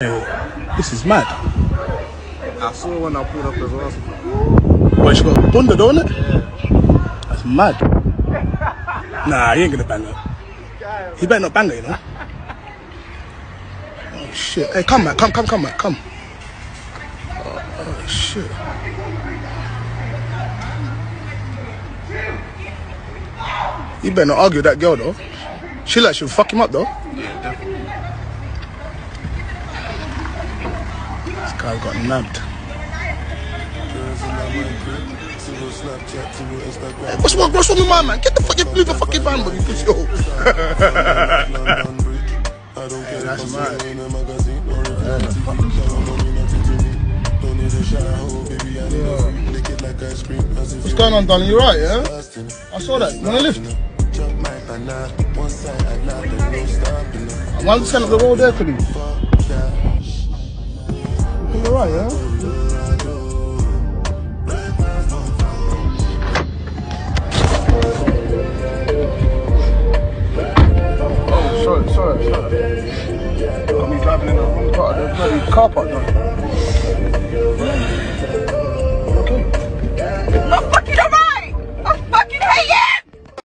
This is mad. I saw when I pulled up as well. Well, she got a bunda, don't it? That's mad. Nah, he ain't gonna bang her. He better not bang her, you know. Oh shit! Hey, come back, come, come, come back, come. Oh, oh shit! You better not argue with that girl though. She like she'll fuck him up though. This guy got nabbed. Hey, what's wrong? What's wrong with my man? Get the fuck, leave the fucking van, bro. You pussy hole. that's mad. What's going on, darling? You're right, yeah? I saw that. You want a lift? I'm one side of the road there, could you? Right, yeah? Oh, sorry, sorry, sorry. Got me driving in the wrong part, the bloody car park.